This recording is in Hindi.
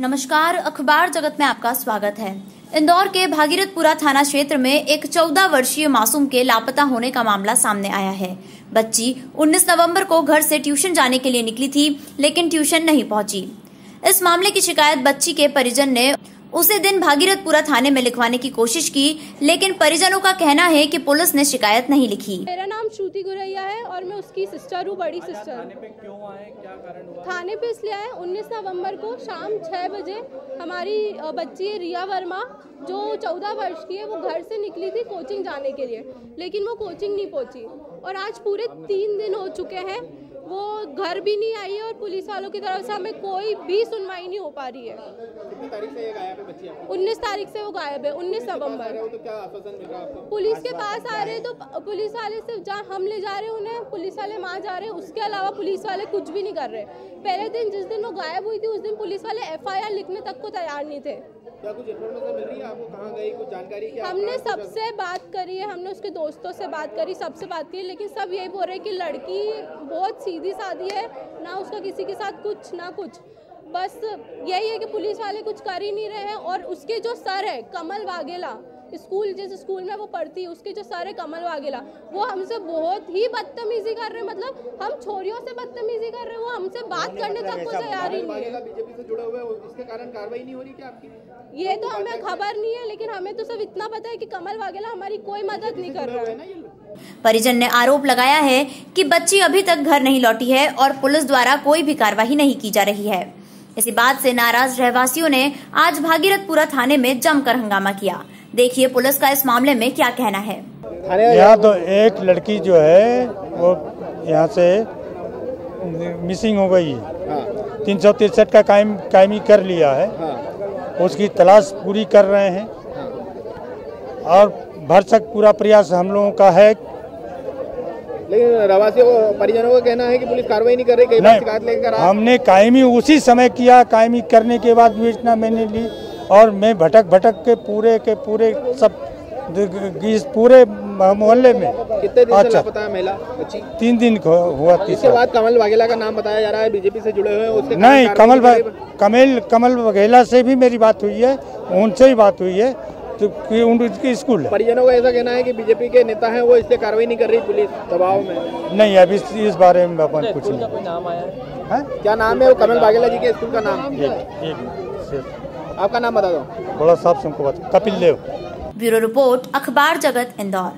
नमस्कार, अखबार जगत में आपका स्वागत है। इंदौर के भागीरथपुरा थाना क्षेत्र में एक 14 वर्षीय मासूम के लापता होने का मामला सामने आया है। बच्ची 19 नवंबर को घर से ट्यूशन जाने के लिए निकली थी, लेकिन ट्यूशन नहीं पहुँची। इस मामले की शिकायत बच्ची के परिजन ने उसे दिन भागीरथपुरा थाने में लिखवाने की कोशिश की लेकिन परिजनों का कहना है कि पुलिस ने शिकायत नहीं लिखी। मेरा नाम श्रुति गुरैया है और मैं उसकी सिस्टर हूँ बड़ी सिस्टर थाने पे क्यों आए? क्या कारण हुआ? थाने पे इसलिए आए 19 नवंबर को शाम छः बजे हमारी बच्ची है रिया वर्मा जो 14 वर्ष की है वो घर से निकली थी कोचिंग जाने के लिए लेकिन वो कोचिंग नहीं पहुँची। और आज पूरे तीन दिन हो चुके हैं वो घर भी नहीं आई है और पुलिस वालों की तरफ़ से हमें कोई भी सुनवाई नहीं हो पा रही है। कितनी तारीख से ये गायब है बच्ची आपकी? उन्नीस तारीख से वो गायब है उन्नीस नवंबर तो क्या आश्वासन मिल रहा है आपको? पुलिस के पास आ रहे हैं? तो पुलिस वाले सिर्फ़ जहाँ हम ले जा रहे हैं उन्हें पुलिस वाले वहाँ जा रहे हैं उसके अलावा पुलिस वाले कुछ भी नहीं कर रहे। पहले दिन जिस दिन वो गायब हुई थी उस दिन पुलिस वाले एफआईआर लिखने तक को तैयार नहीं थे। क्या कुछ इन्फॉर्मेशन मिल रही है आपको? कहाँ गई? कुछ जानकारी क्या हमने सबसे बात करी है हमने उसके दोस्तों से बात करी सबसे बात की लेकिन सब यही बोल रहे हैं कि लड़की बहुत सीधी सादी है ना उसका किसी के साथ कुछ, ना कुछ। बस यही है कि पुलिस वाले कुछ कर ही नहीं रहे हैं और उसके जो सर है, कमल वाघेला स्कूल जिस स्कूल में वो पढ़ती है उसके जो सारे कमल वाघेला वो हमसे बहुत ही बदतमीजी कर रहे हैं। मतलब हम छोरियों से बदतमीजी कर रहे हैं वो हमसे बात करने तक को तैयार ही नहीं है। बीजेपी से जुड़े हुए हैं, इसके कारण कार्रवाई नहीं हो रही क्या आपकी? ये तो हमें खबर नहीं है लेकिन हमें तो सिर्फ़ इतना पता है कि कमल वाघेला हमारी कोई मदद नहीं कर रहा है। परिजन ने आरोप लगाया है कि बच्ची अभी तक घर नहीं लौटी है और पुलिस द्वारा कोई भी कार्रवाई नहीं की जा रही है। इसी बात से नाराज़ रहवासियों ने आज भागीरथपुरा थाने में जमकर हंगामा किया। देखिए पुलिस का इस मामले में क्या कहना है। यहाँ तो एक लड़की जो है वो यहाँ से मिसिंग हो गई। है। तीन सौ तिरसठ का कायम कायमी कर लिया है। उसकी तलाश पूरी कर रहे हैं। और भरसक पूरा प्रयास हम लोगों का है। लेकिन रवासियों को परिजनों का कहना है कि पुलिस कार्रवाई नहीं कर रही कई बार शिकायत लेकर हमने कायमी उसी समय किया कायमी करने के बाद विवेचना मैंने ली। और मैं भटक भटक के पूरे के पूरे सब इस पूरे मोहल्ले में। कितने दिन अच्छा। लापता है महिला तीन दिन को हुआ इसके बाद कमल वाघेला का नाम बताया जा रहा है बीजेपी से जुड़े हुए हैं उसके नहीं कमल। कमल कमल वघेला से भी मेरी बात हुई है उनसे ही बात हुई है तो कि उनकी स्कूल है। परिजनों का ऐसा कहना है कि बीजेपी के नेता हैं वो इससे कार्रवाई नहीं कर रही पुलिस दबाव में। नहीं अभी इस, इस बारे में अपन कुछ नहीं। नाम आया है? है? क्या नाम है वो? कमल वाघेला जी के स्कूल का नाम? एक एक से- आपका नाम बता दो बड़ा साहब से हमको बता कपिल देव। ब्यूरो रिपोर्ट अखबार जगत इंदौर।